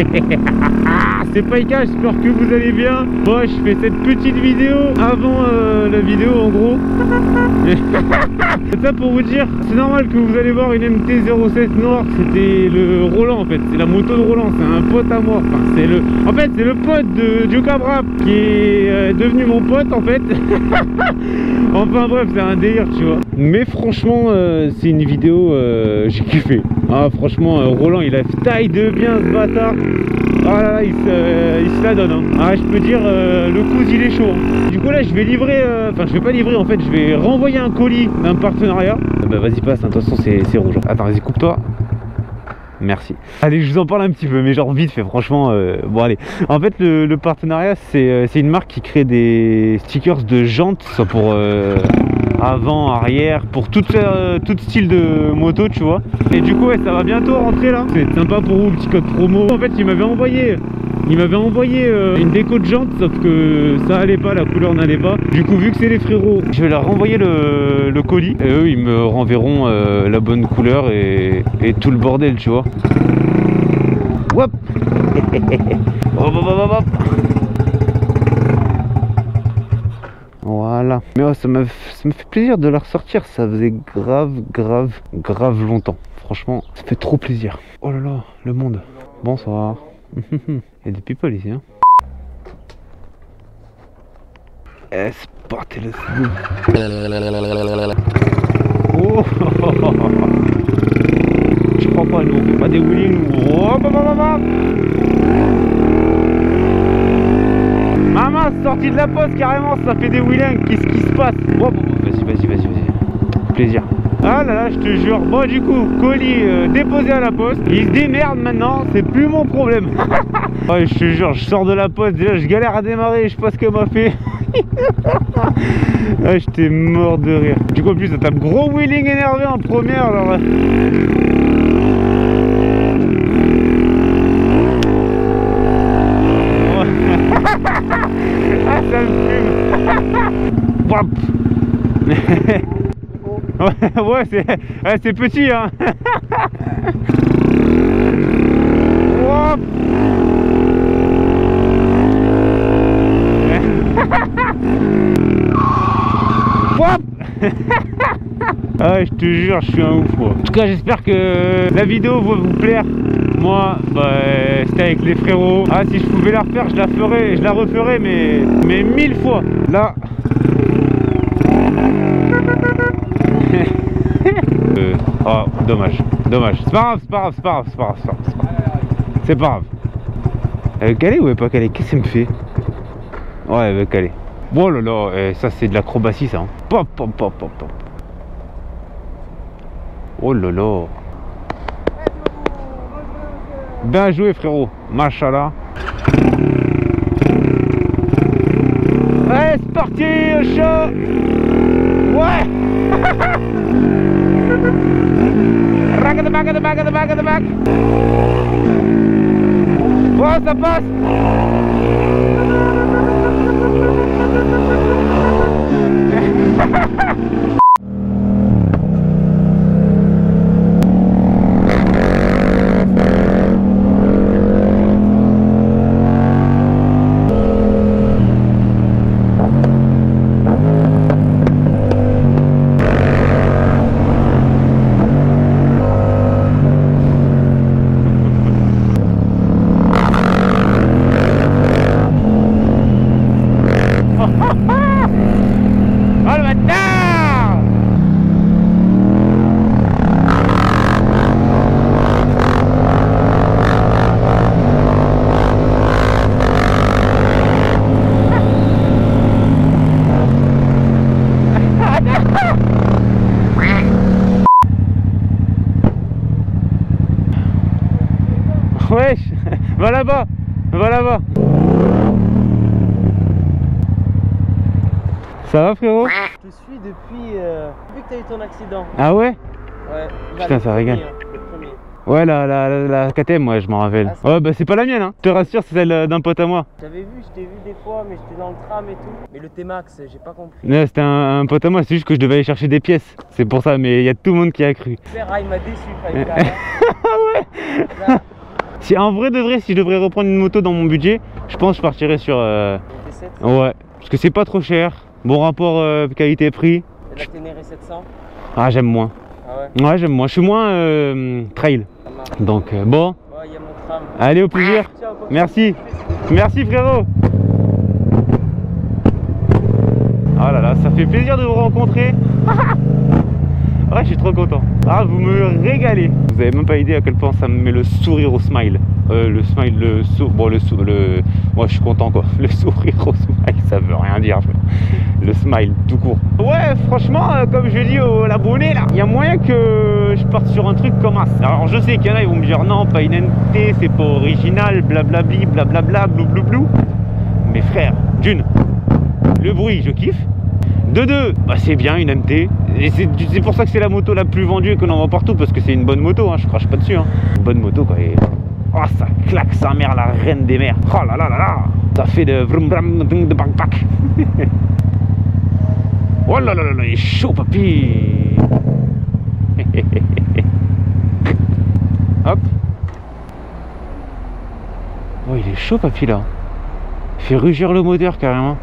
C'est Paika, j'espère que vous allez bien. Moi, je fais cette petite vidéo avant euh, la vidéo en gros. c'est ça pour vous dire, c'est normal que vous allez voir une MT-07 noire. C'était le Roland en fait, c'est la moto de Roland, c'est un pote à moi. C'est le, en fait, c'est le pote de Joe Cabra qui est euh, devenu mon pote en fait. enfin bref, c'est un délire, tu vois. Mais franchement, euh, c'est une vidéo, j'ai kiffé. Ah, franchement, euh, Roland, il a taille de bien ce bâtard. Ah là là, il se, se la donne. hein. Ah, je peux dire, euh, le coup, il est chaud. hein. Du coup, là, je vais livrer, euh, enfin, je vais pas livrer, en fait, je vais renvoyer un colis d'un partenariat. Ah Bah, vas-y, passe, hein, de toute façon, c'est rouge. Attends, vas-y, coupe-toi. Merci. Allez, je vous en parle un petit peu, mais genre vite fait, franchement. euh, bon, allez. En fait, le, le partenariat, c'est euh, une marque qui crée des stickers de jantes, pour euh, avant, arrière, pour tout, euh, tout style de moto, tu vois. Et du coup, ouais, ça va bientôt rentrer là. C'est sympa pour vous, petit code promo. En fait, il m'avait envoyé. Il m'avait envoyé euh, une déco de jantes, sauf que ça allait pas, la couleur n'allait pas. Du coup, vu que c'est les frérots, je vais leur renvoyer le, le colis. Et eux, ils me renverront euh, la bonne couleur et, et tout le bordel, tu vois. Hop Hop, hop, hop, hop. Mais ouais, ça m'a ça me fait plaisir de la ressortir. Ça faisait grave, grave, grave longtemps. Franchement, ça fait trop plaisir. Oh là là, le monde. Bonsoir. Il y a des people ici. Hein. Eh, Esportez-le. Oh Je crois pas, nous on fait pas des wheelings. Oh, bah, bah, bah, c'est sorti de la poste carrément, ça fait des wheelings. Qu'est-ce qui se passe Oh, Vas-y, vas-y, vas-y, vas-y. Plaisir. Ah là là, je te jure. Bon, du coup, colis euh, déposé à la poste. Il se démerde maintenant, c'est plus mon problème. je te jure, je sors de la poste. Déjà, je galère à démarrer, je sais pas ce qu'elle m'a fait. ah, j'étais mort de rire. Du coup, en plus, ça tape gros wheeling énervé en première. Alors, ah, ça me fume. Wap. Ouais, ouais, c'est ouais, petit, hein. Ah, je te jure, je suis un ouf. moi. En tout cas, j'espère que la vidéo va vous plaire. Moi, bah, c'était avec les frérots. Ah, si je pouvais la refaire, je la ferais, je la referais, mais, mais mille fois. Là. Dommage, dommage. C'est pas grave, c'est pas grave, c'est pas grave, c'est pas grave, c'est pas grave. Elle veut caler ou elle est pas calée? Qu'est-ce qu'elle me fait? Ouais, elle veut caler. Oh là eh, ça c'est de l'acrobatie ça. hein. Pop, pop, pop, pop. Oh là là. Bien joué frérot, machallah. Ouais, c'est parti, chat Ouais back of the back of the back of the back of the back. Pause the bus. Wesh Va là-bas Va là-bas Ça va frérot Je te suis depuis, euh, depuis que t'as eu ton accident. Ah ouais Ouais. Putain, ça régale. premier, hein. Ouais la, la, la, la KTM ouais je m'en rappelle Ah, Ouais bah c'est pas la mienne hein Je te rassure c'est celle euh, d'un pote à moi J'avais vu, je t'ai vu des fois, mais j'étais dans le tram et tout. Mais le T-Max, j'ai pas compris. Ouais, C'était un, un pote à moi c'est juste que je devais aller chercher des pièces C'est pour ça mais il y a tout le monde qui a cru Super, ah, il m'a déçu. Ah ouais Si en vrai de vrai, si je devrais reprendre une moto dans mon budget, je pense que je partirais sur. euh, T7 Ouais, parce que c'est pas trop cher. Bon rapport euh, qualité-prix. Et la Ténéré 700 Ah, j'aime moins. Ah ouais, Ouais, j'aime moins. Je suis moins euh, trail. Donc, euh, bon, Ouais, y a mon tram. allez, au plaisir. Continue. Merci. Merci, frérot. Ah là là, ça fait plaisir de vous rencontrer. Ouais, je suis trop content. Ah, vous me régalez. Vous avez même pas idée à quel point ça me met le sourire au smile. Euh, le smile, le sou... Bon, le sou... Le... Moi, je suis content, quoi. Le sourire au smile, ça veut rien dire. Le smile, tout court. Ouais, franchement, euh, comme je dis au l'abonné, là, il y a moyen que je parte sur un truc comme ça. Alors, je sais qu'il y en a, ils vont me dire, non, pas une NT, c'est pas original, blablabli, blablabla, bloublou. Mais frère, d'une, le bruit, je kiffe. De deux, bah c'est bien une MT. C'est pour ça que c'est la moto la plus vendue et qu'on en vend partout parce que c'est une bonne moto, hein, je crache pas dessus. Hein. Une bonne moto quoi. Et... Oh ça claque sa mère, la reine des mers. Oh là là là là. Ça fait de vroom ding de bang pack. oh là là là là, il est chaud papy. Hop. Oh il est chaud papy là. Il fait rugir le moteur carrément.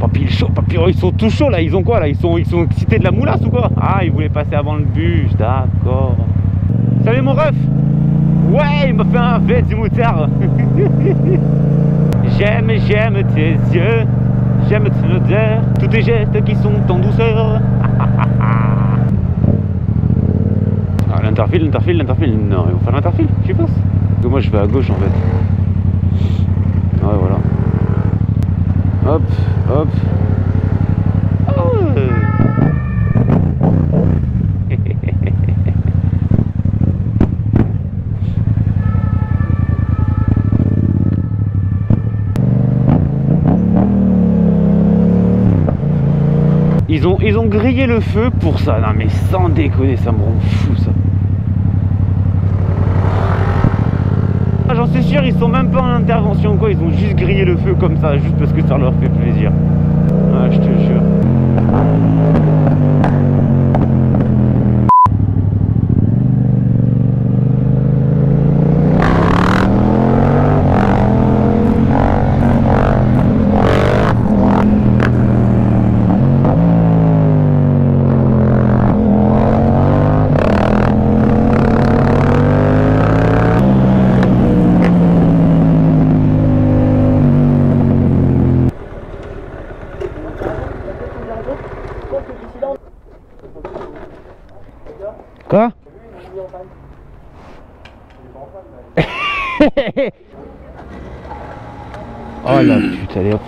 Papy, il est chaud, ils sont tout chauds là, ils ont quoi là? Ils sont, excités de la moulasse ou quoi? Ah, ils voulaient passer avant le bus, d'accord. Salut mon ref Ouais, il m'a fait un fait du moutard J'aime, j'aime tes yeux, j'aime ton odeur, tous tes gestes qui sont en douceur. ah, l'interfile, l'interfile, l'interfile, non, ils vont faire l'interfile, je pense. Parce que moi je vais à gauche en fait. Ouais, voilà. Hop, hop. Ils ont, ils ont grillé le feu pour ça. Non mais sans déconner, ça me rend fou ça. Ah, J'en suis sûr, ils sont même pas en intervention quoi, ils ont juste grillé le feu comme ça, juste parce que ça leur fait plaisir. Ah, je te jure. Oh la putain, allez hop.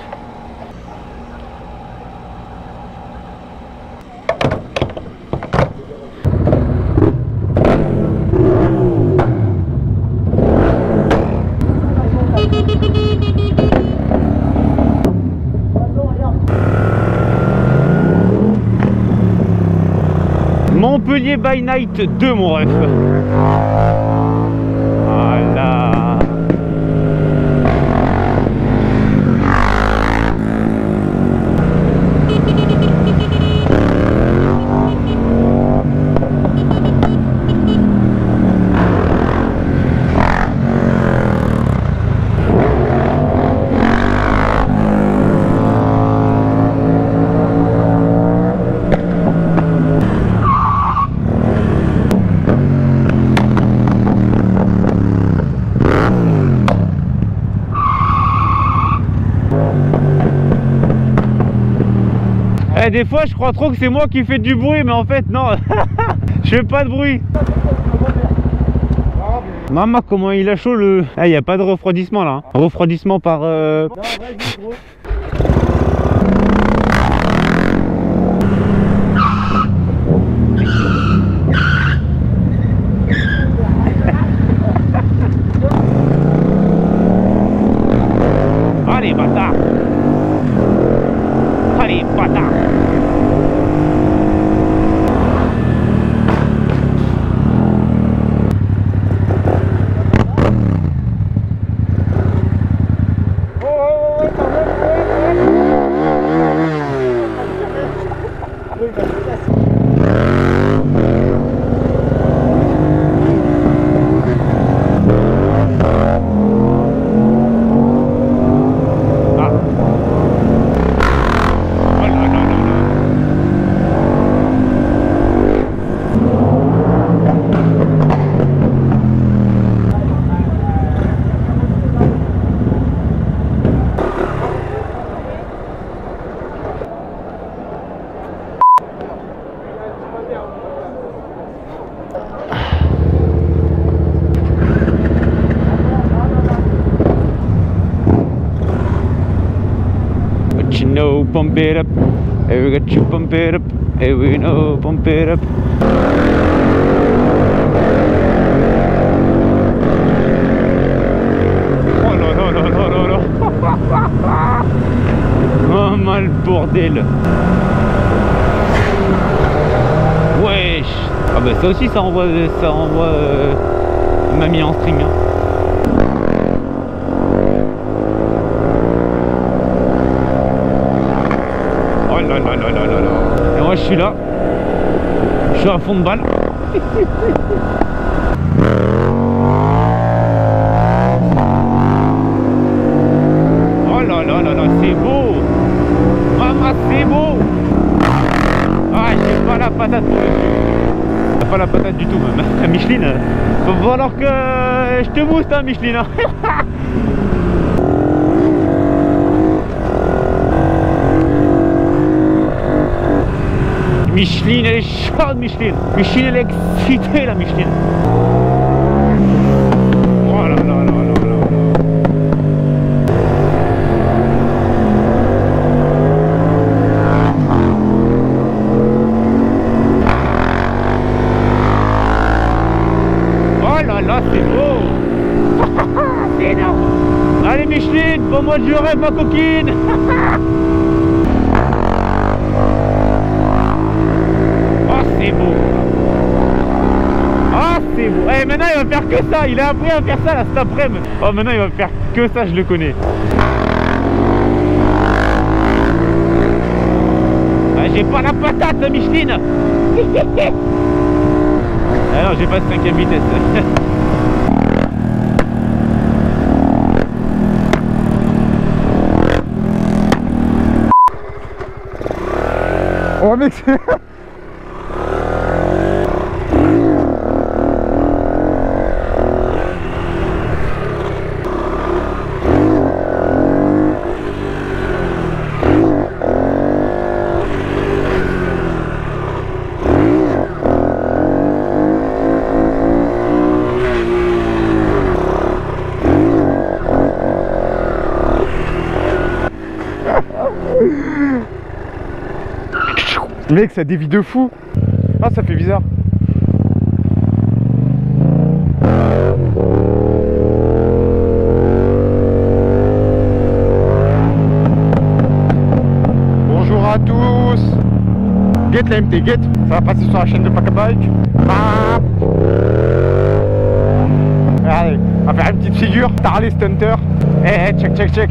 Montpellier by night 2 mon ref. Voilà. Eh, des fois, je crois trop que c'est moi qui fais du bruit, mais en fait, non. je fais pas de bruit. Maman, comment il a chaud le. Ah, il a pas de refroidissement là. hein. Refroidissement par. euh, Allez, bâtard Oh, oh, oh, quand même, ouais. Know pump it up. And we got you pump it up? And we know pump it up? Oh là là là là là là. Oh mal bordel. Wesh. Ah bah ça aussi ça envoie ça envoie euh, mamie en string. hein. Oh là là là là là là. Je suis à fond de balle. Oh là là là là, c'est beau Maman, c'est beau Ah, j'ai pas la patate pas la patate du tout même. Micheline, va falloir que je te booste hein Micheline. Micheline, elle est chaude Micheline. Micheline, elle est excitée la Micheline. Oh là là là là là Oh là là, c'est beau. C'est énorme. Allez Micheline, pour moi je rêve ma coquine Oh c'est beau Ah c'est beau Va faire que ça Il a appris à faire ça là cet après-midi. Oh maintenant il va faire que ça je le connais. Ah, J'ai pas la patate Micheline. Ah non j'ai pas de cinquième vitesse. Oh mec, Mec, ça dévie de fou. Ah, ça fait bizarre. Bonjour à tous. Get la MT, get. Ça va passer sur la chaîne de Pacabike. Bap. Allez, on va faire une petite figure. Tarley Stunter. Eh, eh, check, check, check.